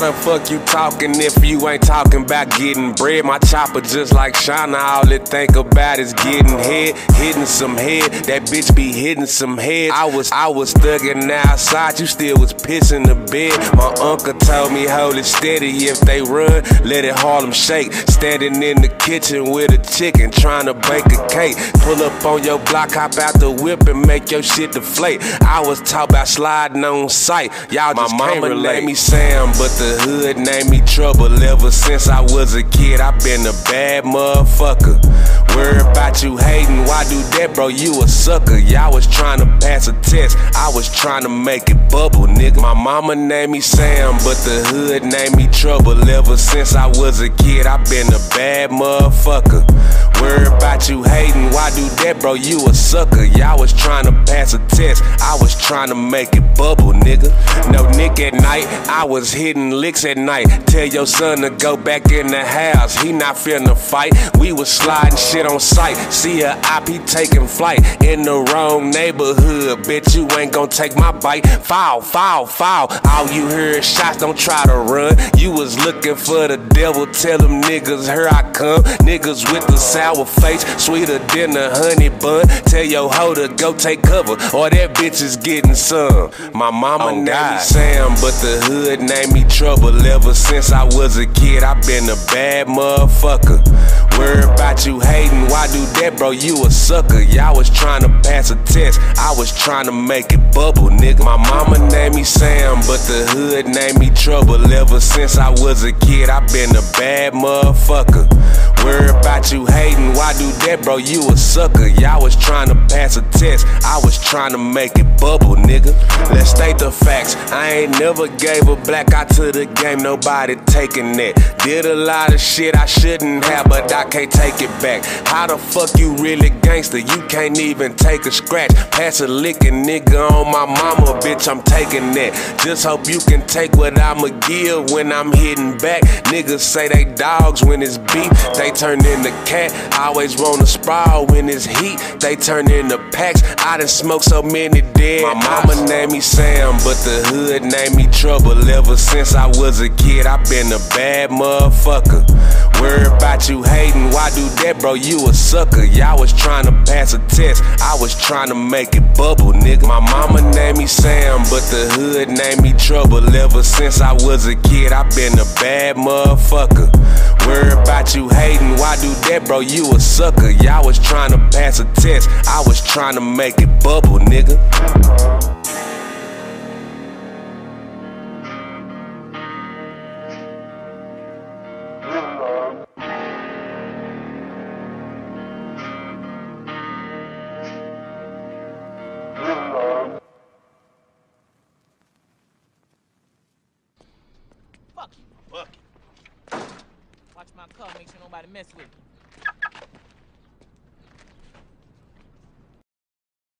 the fuck you talking if you ain't talking about getting bread? My chopper just like Shauna, all it think about is getting hit, hitting some head. That bitch be hitting some head. I was, I was thugging outside, you still was pissing the bed. My uncle told me hold it steady if they run, let it Harlem shake. Standing in the kitchen with a chicken, trying to bake a cake. Pull up on your block, hop out the whip and make your shit deflate. I was taught about sliding on sight. Y'all just My mama named me Sam, but the hood named me Trouble. Ever since I was a kid, I been a bad motherfucker. Worry about you hating, why do that, bro? You a sucker. Y'all was trying to pass a test, I was trying to make it bubble, nigga. My mama named me Sam, but the hood named me Trouble. Ever since I was a kid, I been a bad motherfucker. Worry about you hating, why do that, bro? You a sucker. Y'all was trying to pass a test, I was trying to make it bubble, nigga. No Nick at Nite, I was hitting licks at night. Tell your son to go back in the house, he not finna fight. We was sliding shit on sight. See a IP taking flight in the wrong neighborhood. Bitch, you ain't gonna take my bite. Foul, foul, foul. All you hear is shots, don't try to run. You was looking for the devil, tell them niggas, here I come. Niggas with the sour face, sweeter than a honey bun. Tell your hoe to go take cover, or that bitch is getting some. My mama oh, named God. Sam, but the hood named me Trouble. Ever since I was a kid, I been a bad motherfucker. Worry about you hating, why do that, bro? You a sucker. Y'all was trying to pass a test, I was trying to make it bubble, nigga. My mama named me Sam, but the hood named me Trouble. Ever since I was a kid, I been a bad motherfucker. Worry about you hating, why do that, bro? You a sucker. Y'all was trying to pass a test, I was trying to make it bubble, nigga. Let's state the facts. I ain't never gave a black eye to the game, nobody taking that. Did a lot of shit I shouldn't have, but I can't take it back. How the fuck you really gangster? You can't even take a scratch. Pass a lickin' nigga on my mama, bitch, I'm taking that. Just hope you can take what I'ma give when I'm hitting back. Niggas say they dogs when it's beef, they turn into cat. I Always wanna sprawl when it's heat, they turn into packs. I done smoked so many dead. My mama named me Sam, but the hood named me Trouble. Ever since I was a kid, I been a bad motherfucker. Worry about you hating, why do that, bro? You a sucker. Y'all was trying to pass a test, I was trying to make it bubble, nigga. My mama named me Sam, but the hood named me Trouble. Ever since I was a kid, I been a bad motherfucker. Worry about you hating, why do that, bro? You a sucker. Y'all was trying to pass a test, I was trying to make it bubble, nigga. Car, make sure nobody mess with me.